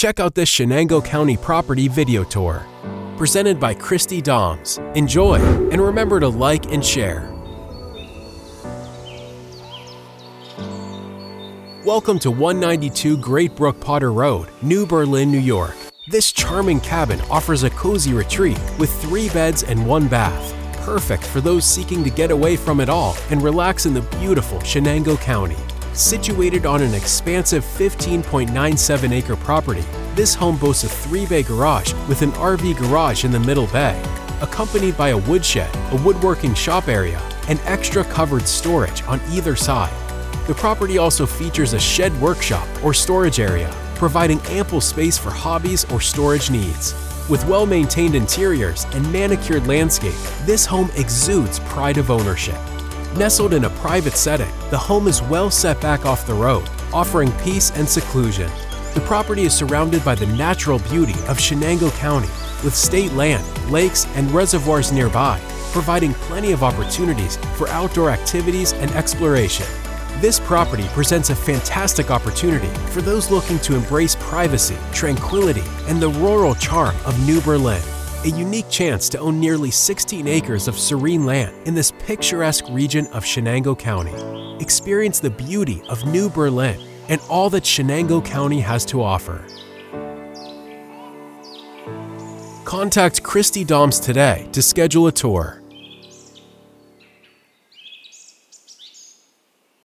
Check out this Chenango County property video tour. Presented by Christy Dahms. Enjoy, and remember to like and share. Welcome to 192 Great Brook Potter Road, New Berlin, New York. This charming cabin offers a cozy retreat with three beds and one bath. Perfect for those seeking to get away from it all and relax in the beautiful Chenango County. Situated on an expansive 15.97 acre property, this home boasts a three bay garage with an RV garage in the middle bay, accompanied by a woodshed, a woodworking shop area, and extra covered storage on either side. The property also features a shed workshop or storage area, providing ample space for hobbies or storage needs. With well-maintained interiors and manicured landscape, this home exudes pride of ownership. Nestled in a private setting, the home is well set back off the road, offering peace and seclusion. The property is surrounded by the natural beauty of Chenango County, with state land, lakes, and reservoirs nearby, providing plenty of opportunities for outdoor activities and exploration. This property presents a fantastic opportunity for those looking to embrace privacy, tranquility, and the rural charm of New Berlin. A unique chance to own nearly 16 acres of serene land in this picturesque region of Chenango County. Experience the beauty of New Berlin and all that Chenango County has to offer. Contact Christy Dahms today to schedule a tour.